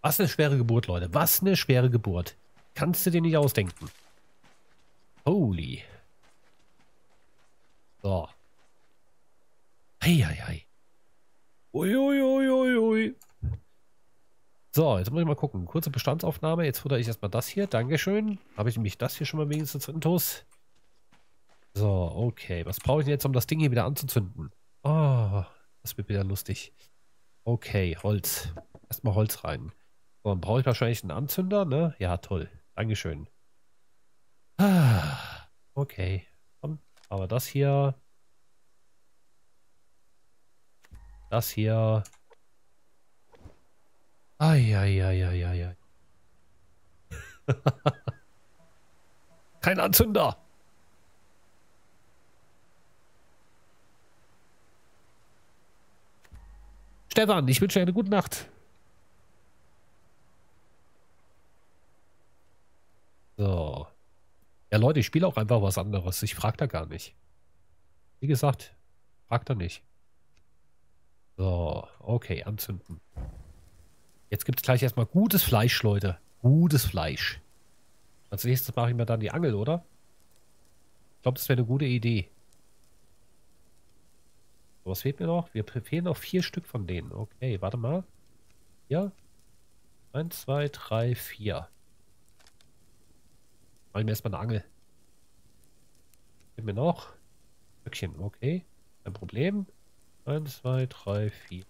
Was eine schwere Geburt, Leute. Was eine schwere Geburt. Kannst du dir nicht ausdenken. Holy. So. Eieiei. Uiuiuiui. So, jetzt muss ich mal gucken. Kurze Bestandsaufnahme. Jetzt futter ich erstmal das hier. Dankeschön. Habe ich nämlich das hier schon mal wenigstens intus. So, okay. Was brauche ich denn jetzt, um das Ding hier wieder anzuzünden? Oh, das wird wieder lustig. Okay, Holz. Erstmal Holz rein. Dann brauche ich wahrscheinlich einen Anzünder, ne? Ja, toll. Dankeschön. Ah, okay. Aber das hier. Das hier. Eieieiei. Kein Anzünder. Stefan, ich wünsche dir eine gute Nacht. So. Ja, Leute, ich spiele auch einfach was anderes. Ich frage da gar nicht. Wie gesagt, fragt er nicht. So, okay, anzünden. Jetzt gibt es gleich erstmal gutes Fleisch, Leute. Gutes Fleisch. Als nächstes mache ich mir dann die Angel, oder? Ich glaube, das wäre eine gute Idee. Was fehlt mir noch? Wir fehlen noch vier Stück von denen. Okay, warte mal. Hier. Eins, zwei, drei, vier. Machen wir erstmal eine Angel. Fehlt mir noch. Stückchen, okay. Kein Problem. Eins, zwei, drei, vier.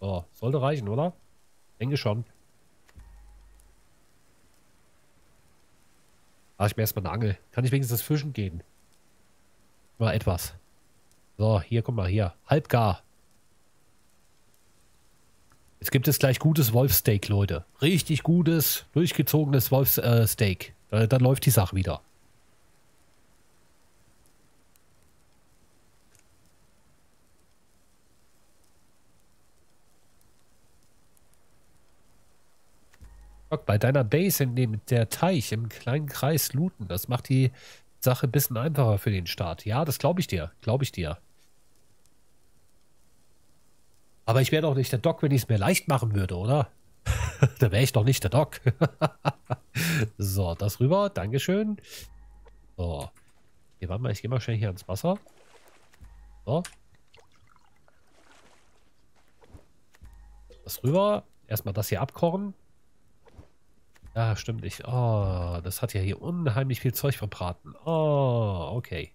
So, sollte reichen, oder? Denke schon. Mach ich mir erstmal eine Angel. Kann ich wenigstens fischen gehen? Mal etwas. So, hier, guck mal, hier. Halbgar. Jetzt gibt es gleich gutes Wolfsteak, Leute. Richtig gutes, durchgezogenes Wolfsteak. Äh, dann läuft die Sache wieder. bei deiner Base in dem der Teich im kleinen Kreis looten. Das macht die Sache ein bisschen einfacher für den Start. Ja, das glaube ich dir. Glaube ich dir. Aber ich wäre doch nicht der Doc, wenn ich es mir leicht machen würde, oder? da wäre ich doch nicht der Doc. so, das rüber. Dankeschön. So. Hier, warte mal, ich gehe mal schnell hier ans Wasser. So. Das rüber. Erstmal das hier abkochen. Ja, stimmt. Ich, oh, das hat ja hier unheimlich viel Zeug verbraten. Oh, okay.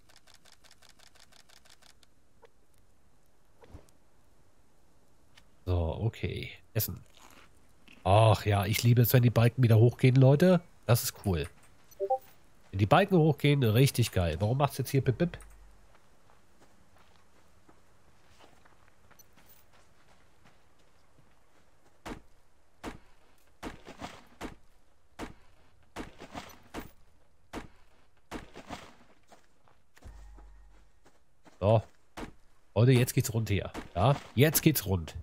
So, okay. Essen. Ach ja, ich liebe es, wenn die Balken wieder hochgehen, Leute. Das ist cool. Wenn die Balken hochgehen, richtig geil. Warum macht es jetzt hier bip bip? Leute, jetzt geht's rund hier. Ja, jetzt geht's rund.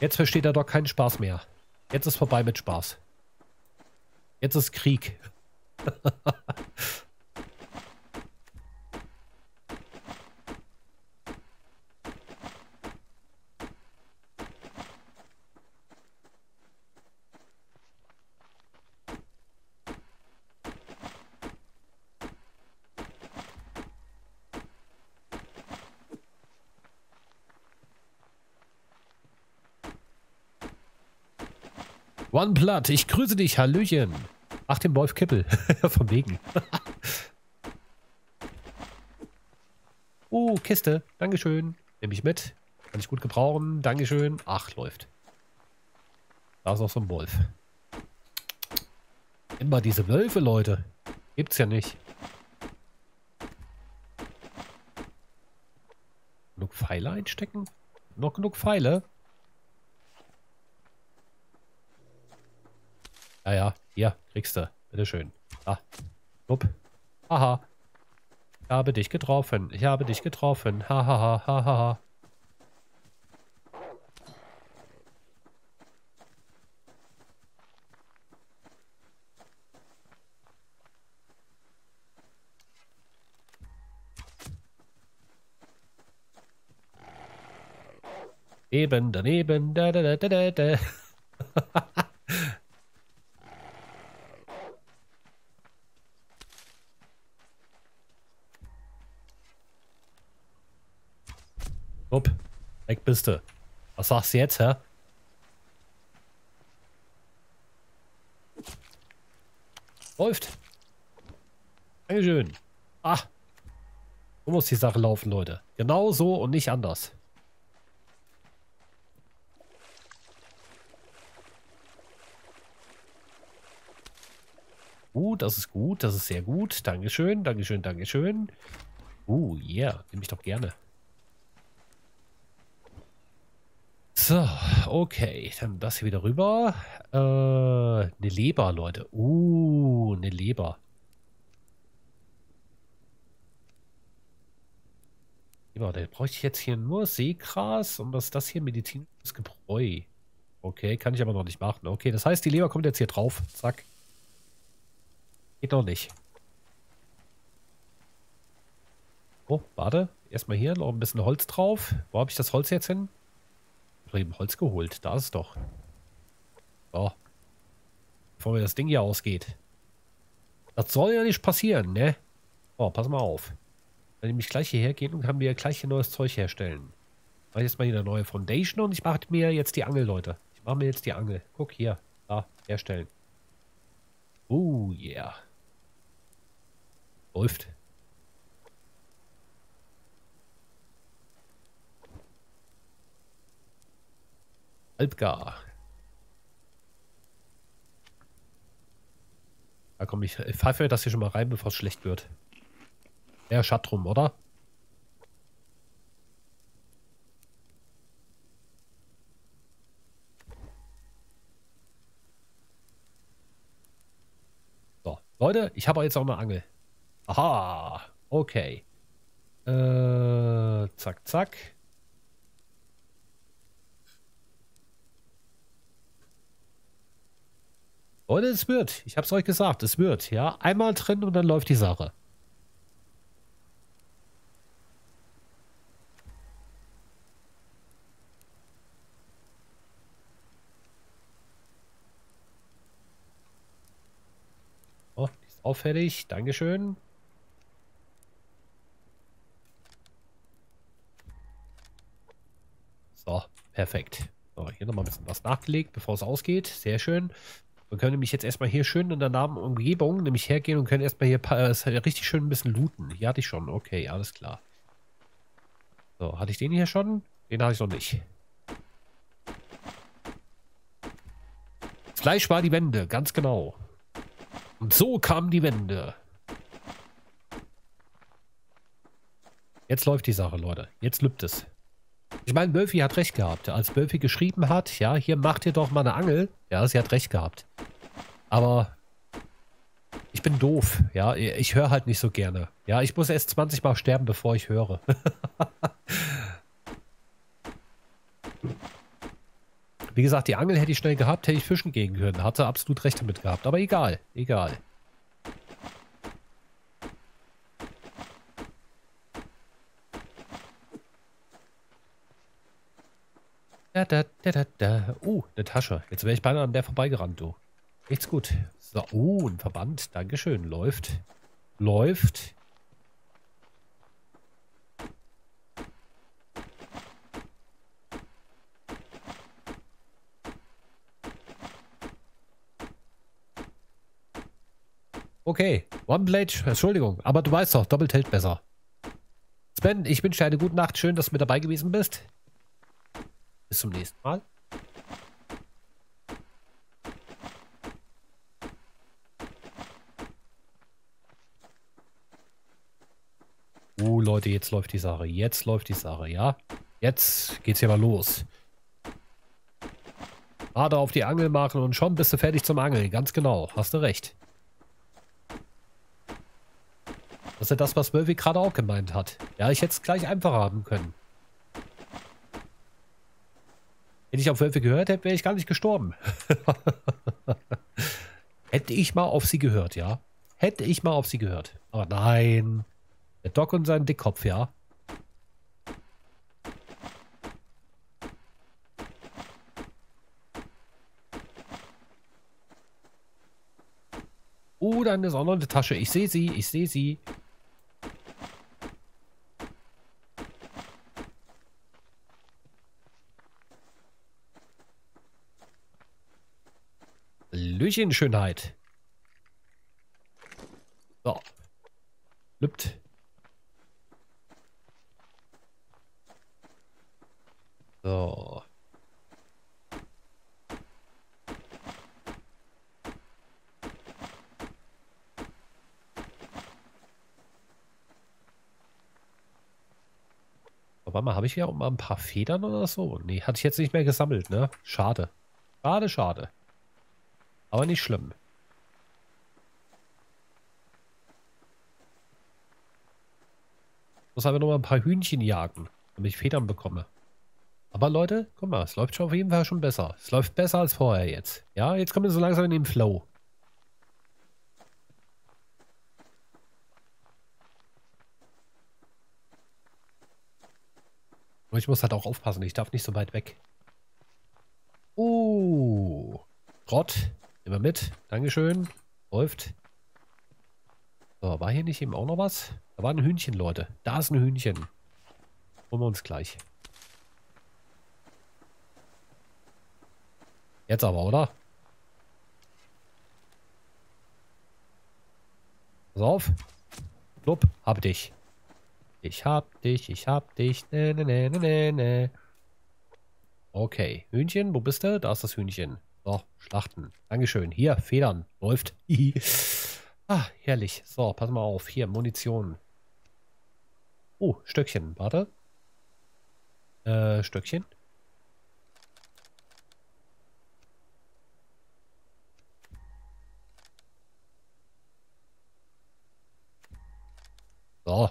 Jetzt versteht er doch keinen Spaß mehr. Jetzt ist vorbei mit Spaß. Jetzt ist Krieg. One Blood, ich grüße dich, Hallöchen. Ach, den Wolf Kippel. Von wegen. oh, Kiste. Dankeschön. Nehme ich mit. Kann ich gut gebrauchen. Dankeschön. Ach, läuft. Da ist noch so ein Wolf. Immer diese Wölfe, Leute. Gibt's ja nicht. Genug Pfeile einstecken? Noch genug Pfeile? Ja, ja, hier, kriegst du. Bitteschön. Ah, Upp. Haha. Ich habe dich getroffen. Ich habe dich getroffen. Hahaha, hahaha. Eben daneben, da da da da da. Upp, weg bist du. Was sagst du jetzt, hä? Läuft. Dankeschön. Ah. So muss die Sache laufen, Leute. Genau so und nicht anders. Uh, das ist gut, das ist sehr gut. Dankeschön, Dankeschön, Dankeschön. Uh, yeah, nehme ich doch gerne. So, okay, dann das hier wieder rüber. Äh, eine Leber, Leute. Uh, eine Leber. Leber, da brauche ich jetzt hier nur Seegras und was ist das hier? Medizinisches Gebräu. Okay, kann ich aber noch nicht machen. Okay, das heißt, die Leber kommt jetzt hier drauf. Zack. Geht noch nicht. Oh, warte. Erstmal hier noch ein bisschen Holz drauf. Wo habe ich das Holz jetzt hin? Ich eben Holz geholt. Da ist doch. So. Bevor mir das Ding hier ausgeht. Das soll ja nicht passieren, ne? Oh, pass mal auf. Nehme ich gleich hierher gehen und kann mir gleich hier neues Zeug herstellen. Ich mache jetzt mal hier eine neue Foundation und ich mache mir jetzt die Angel, Leute. Ich mache mir jetzt die Angel. Guck hier. Da, herstellen. Oh, yeah. Läuft. Halbgar. Da komme ich. Ich pfeife das hier schon mal rein, bevor es schlecht wird. Ja, Schattrum, oder? So, Leute, ich habe jetzt auch eine Angel. Aha, okay. Äh, zack, zack. Leute, es wird. Ich habe es euch gesagt, es wird. Ja, einmal drin und dann läuft die Sache. Oh, die ist auch fertig. Dankeschön. So, perfekt. So, hier nochmal ein bisschen was nachgelegt, bevor es ausgeht. Sehr schön. Wir können nämlich jetzt erstmal hier schön in der nahen Umgebung nämlich hergehen und können erstmal hier äh, richtig schön ein bisschen looten. Hier hatte ich schon. Okay, alles klar. So, hatte ich den hier schon? Den hatte ich noch nicht. Fleisch war die Wände, ganz genau. Und so kamen die Wände. Jetzt läuft die Sache, Leute. Jetzt lübt es. Ich meine, Murphy hat recht gehabt. Als Murphy geschrieben hat, ja, hier macht ihr doch mal eine Angel. Ja, sie hat recht gehabt. Aber ich bin doof. Ja, ich höre halt nicht so gerne. Ja, ich muss erst 20 Mal sterben, bevor ich höre. Wie gesagt, die Angel hätte ich schnell gehabt, hätte ich fischen gehen können. Hatte absolut recht damit gehabt. Aber egal, egal. Da, da, da, da. Oh, eine Tasche. Jetzt wäre ich beinahe an der vorbeigerannt, du. Nichts gut. So, oh, ein Verband. Dankeschön. Läuft. Läuft. Okay, One Blade, Entschuldigung, aber du weißt doch, doppelt hält besser. Sven, ich wünsche dir eine gute Nacht. Schön, dass du mit dabei gewesen bist. Bis zum nächsten Mal. Uh, Leute, jetzt läuft die Sache. Jetzt läuft die Sache, ja? Jetzt geht's hier mal los. Gerade auf die Angel machen und schon bist du fertig zum Angeln. Ganz genau. Hast du recht. Das ist ja das, was Murphy gerade auch gemeint hat. Ja, ich hätte es gleich einfacher haben können. Wenn ich auf Wölfe gehört hätte, wäre ich gar nicht gestorben. hätte ich mal auf sie gehört, ja. Hätte ich mal auf sie gehört. Aber nein. Der Doc und sein Dickkopf, ja. Oh, Oder eine sondernde Tasche. Ich sehe sie, ich sehe sie. Löchen Schönheit. So. Lübt. So. Warte mal, habe ich hier auch mal ein paar Federn oder so? Nee, hatte ich jetzt nicht mehr gesammelt, ne? Schade. Schade, schade. Aber nicht schlimm. Muss aber noch mal ein paar Hühnchen jagen, damit ich Federn bekomme. Aber Leute, guck mal, es läuft schon auf jeden Fall schon besser. Es läuft besser als vorher jetzt. Ja, jetzt kommen wir so langsam in den Flow. Und ich muss halt auch aufpassen, ich darf nicht so weit weg. Oh, Grott. Immer mit. Dankeschön. Läuft. So, war hier nicht eben auch noch was? Da war ein Hühnchen, Leute. Da ist ein Hühnchen. Holen wir uns gleich. Jetzt aber, oder? Pass auf. Blub, hab dich. Ich hab dich, ich hab dich. Ne, ne, ne, ne, ne. Okay. Hühnchen, wo bist du? Da ist das Hühnchen. So, schlachten. Dankeschön. Hier, Federn. Läuft. ah, herrlich. So, pass mal auf. Hier, Munition. Oh, Stöckchen. Warte. Äh, Stöckchen. So.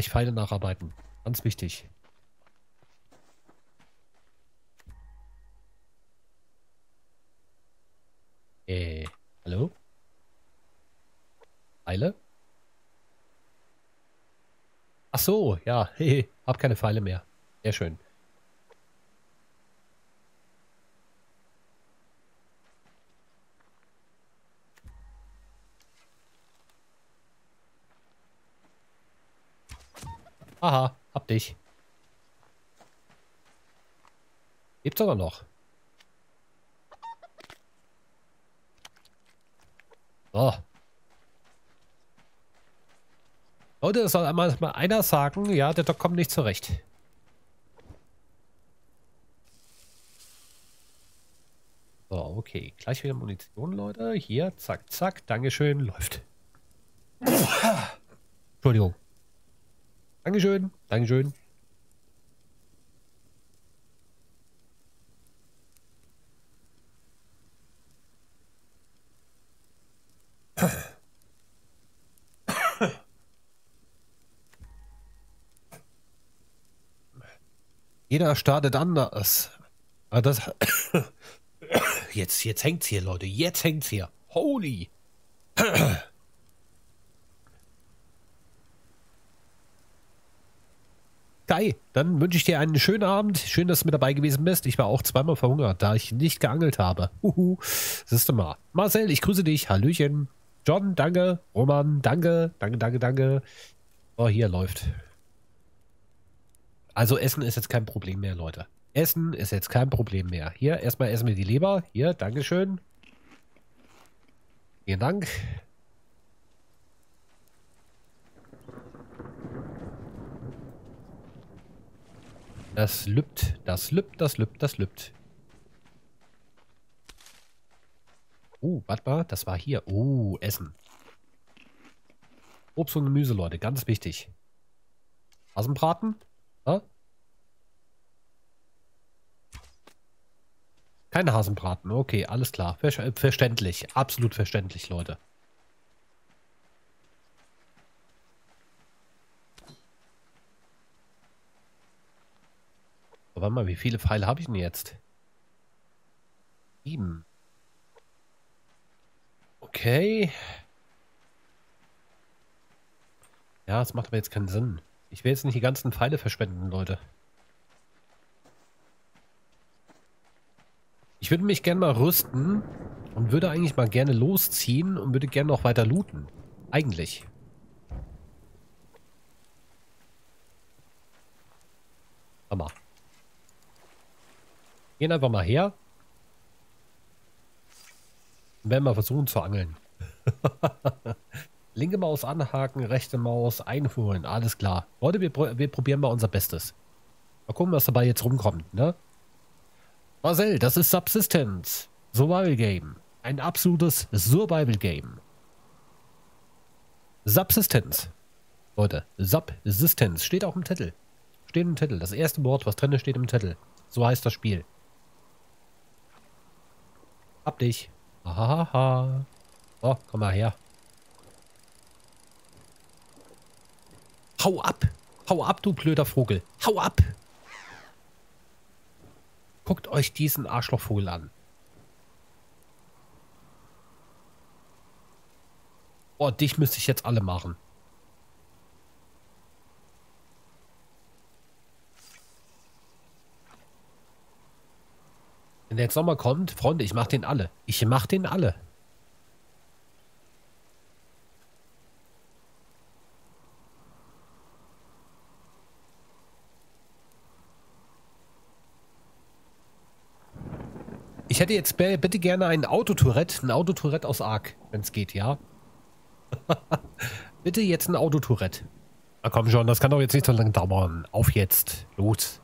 Gleich Pfeile nacharbeiten. Ganz wichtig. Äh, hallo? Pfeile? Ach so, ja, hehe, hab keine Pfeile mehr. Sehr schön. Aha, hab dich. Lebt sogar noch. So. Leute, es soll einmal mal einer sagen, ja, der Doc kommt nicht zurecht. So, okay. Gleich wieder Munition, Leute. Hier, zack, zack. Dankeschön. Läuft. Entschuldigung. Dankeschön. Dankeschön. Jeder startet anders. Aber das. Jetzt, jetzt hängt's hier, Leute. Jetzt hängt's hier. Holy. Kai, dann wünsche ich dir einen schönen Abend. Schön, dass du mit dabei gewesen bist. Ich war auch zweimal verhungert, da ich nicht geangelt habe. Huhu. Siehst du mal. Marcel, ich grüße dich. Hallöchen. John, danke. Roman, danke. Danke, danke, danke. Oh, hier läuft. Also Essen ist jetzt kein Problem mehr, Leute. Essen ist jetzt kein Problem mehr. Hier, erstmal essen wir die Leber. Hier, Dankeschön. Vielen Dank. Das lübt, das lübt, das lübt, das lübt. Oh, warte mal, das war hier. Oh, Essen. Obst und Gemüse, Leute, ganz wichtig. Hasenbraten? Ja? Keine Hasenbraten, okay, alles klar. Ver verständlich, absolut verständlich, Leute. Warte mal, wie viele Pfeile habe ich denn jetzt? Sieben. Okay. Ja, das macht aber jetzt keinen Sinn. Ich will jetzt nicht die ganzen Pfeile verschwenden, Leute. Ich würde mich gerne mal rüsten. Und würde eigentlich mal gerne losziehen und würde gerne noch weiter looten. Eigentlich. Hammer. Gehen einfach mal her. Und werden mal versuchen zu angeln. Linke Maus anhaken, rechte Maus einholen. Alles klar. Leute, wir, wir probieren mal unser Bestes. Mal gucken, was dabei jetzt rumkommt, ne? Marcel, das ist Subsistence. Survival Game. Ein absolutes Survival Game. Subsistence. Leute, Subsistence. Steht auch im Titel. Steht im Titel. Das erste Wort, was drin steht im Titel. So heißt das Spiel. Hab dich. Hahaha. Oh, komm mal her. Hau ab. Hau ab, du blöder Vogel. Hau ab. Guckt euch diesen Arschlochvogel an. Oh, dich müsste ich jetzt alle machen. Jetzt nochmal kommt, Freunde, ich mach den alle. Ich mach den alle. Ich hätte jetzt bitte gerne ein Autotourette, ein Autotourette aus Ark, wenn es geht, ja? bitte jetzt ein Autotourette. Na komm schon, das kann doch jetzt nicht so lange dauern. Auf jetzt. Los.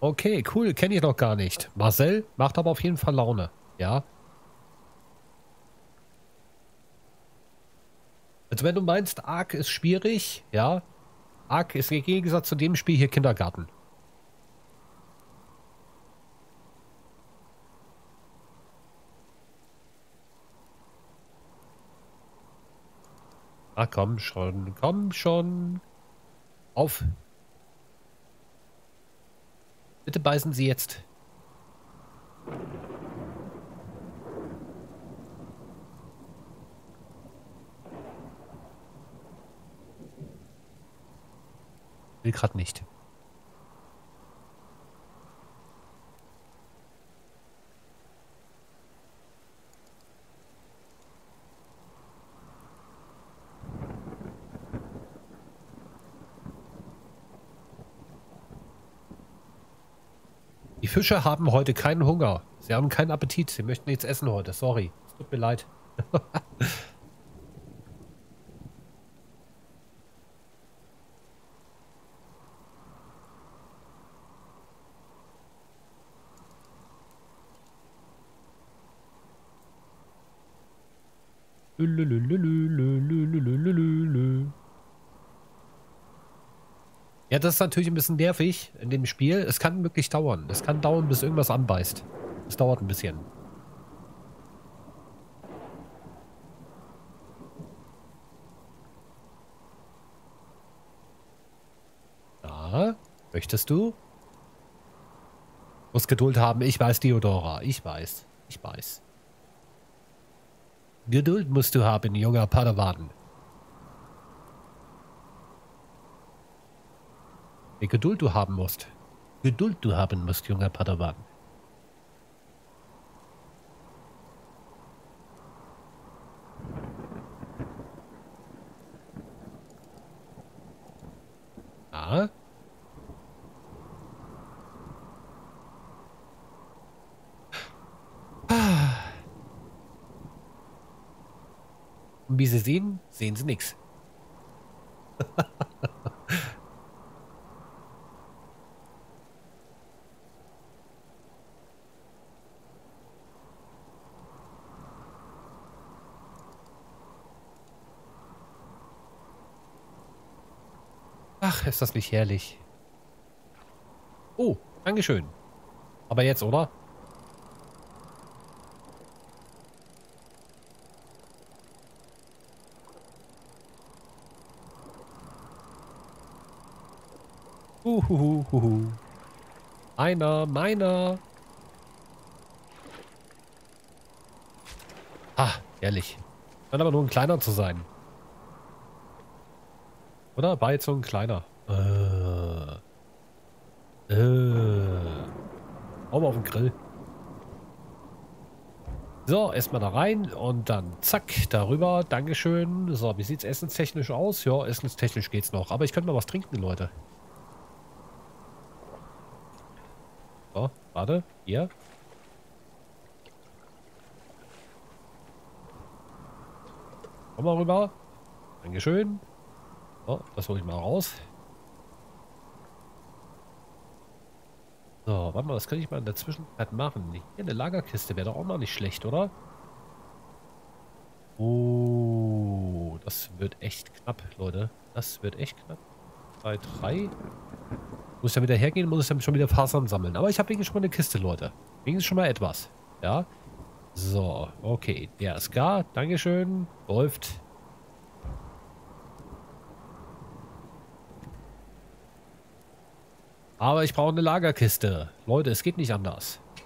Okay, cool, kenne ich noch gar nicht. Marcel macht aber auf jeden Fall Laune. Ja. Also wenn du meinst, Ark ist schwierig, ja. Ark ist im Gegensatz zu dem Spiel hier Kindergarten. Ah, komm schon, komm schon. Auf. Bitte beißen Sie jetzt. Will gerade nicht. Die Fische haben heute keinen Hunger. Sie haben keinen Appetit. Sie möchten nichts essen heute. Sorry. Es tut mir leid. Ja, das ist natürlich ein bisschen nervig in dem Spiel. Es kann wirklich dauern. Es kann dauern, bis irgendwas anbeißt. Es dauert ein bisschen. Ja, möchtest du? Muss Geduld haben. Ich weiß, Diodora. Ich weiß. Ich weiß. Geduld musst du haben, junger Padawan. Wie Geduld du haben musst. Geduld du haben musst, junger Padawan. Ah. Wie Sie sehen, sehen Sie nichts. Ach, ist das nicht herrlich. Oh, Dankeschön. Aber jetzt, oder? Uhuhuhuhu. Einer, meiner. Ah, ehrlich. Scheint aber nur ein kleiner zu sein. Oder? War so ein kleiner. Äh. Äh. Hau mal auf den Grill. So, erstmal da rein und dann zack, darüber. Dankeschön. So, wie sieht es essenstechnisch aus? Ja, essenstechnisch geht's noch. Aber ich könnte mal was trinken, Leute. So, warte. Hier. Komm mal rüber. Dankeschön. So, das hole ich mal raus. So, warte mal, was kann ich mal in der Zwischenzeit machen? Hier eine Lagerkiste wäre doch auch mal nicht schlecht, oder? Oh, das wird echt knapp, Leute. Das wird echt knapp. 2, 3. Muss ja wieder hergehen, muss ich dann schon wieder Fasern sammeln. Aber ich habe wenigstens schon mal eine Kiste, Leute. Wenigstens schon mal etwas. Ja. So, okay. Der ist gar. Dankeschön. Läuft. Aber ich brauche eine Lagerkiste. Leute, es geht nicht anders. Ich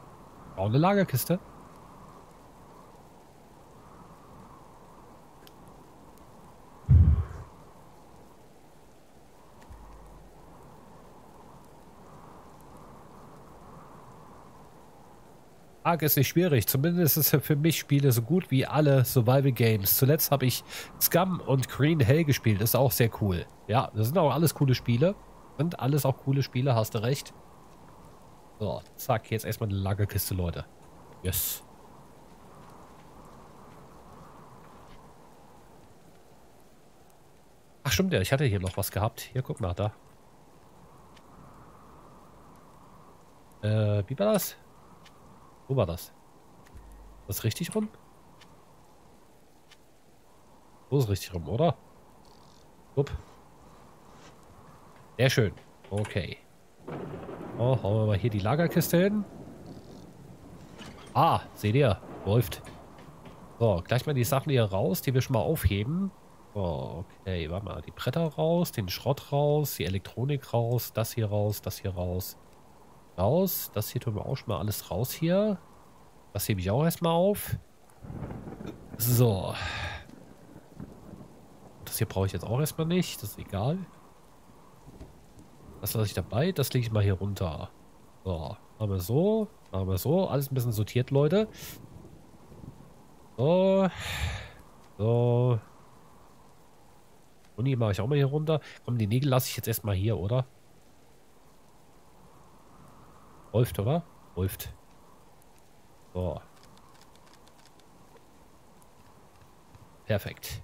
brauche eine Lagerkiste. Ark ist nicht schwierig. Zumindest ist es für mich Spiele so gut wie alle Survival Games. Zuletzt habe ich Scum und Green Hell gespielt. Ist auch sehr cool. Ja, das sind auch alles coole Spiele. Sind alles auch coole Spiele, hast du recht. So, zack, jetzt erstmal eine Lagerkiste, Leute. Yes. Ach stimmt ja, ich hatte hier noch was gehabt. Hier, guck mal, da. Äh, wie war das? Wo war das? Das ist richtig rum? Wo ist richtig rum, oder? Upp. Sehr schön. Okay. Oh, hauen wir mal hier die Lagerkiste hin. Ah, seht ihr? Läuft. So, gleich mal die Sachen hier raus, die wir schon mal aufheben. Oh, okay, warte mal. Die Bretter raus, den Schrott raus, die Elektronik raus, das hier raus, das hier raus. Raus. Das hier tun wir auch schon mal alles raus hier. Das hebe ich auch erstmal auf. So. Das hier brauche ich jetzt auch erstmal nicht. Das ist egal. Das lasse ich dabei. Das lege ich mal hier runter. So. Machen wir so. Machen wir so. Alles ein bisschen sortiert, Leute. So. So. Uni mache ich auch mal hier runter. Komm, die Nägel lasse ich jetzt erstmal hier, oder? Läuft, oder? Läuft. So. Perfekt.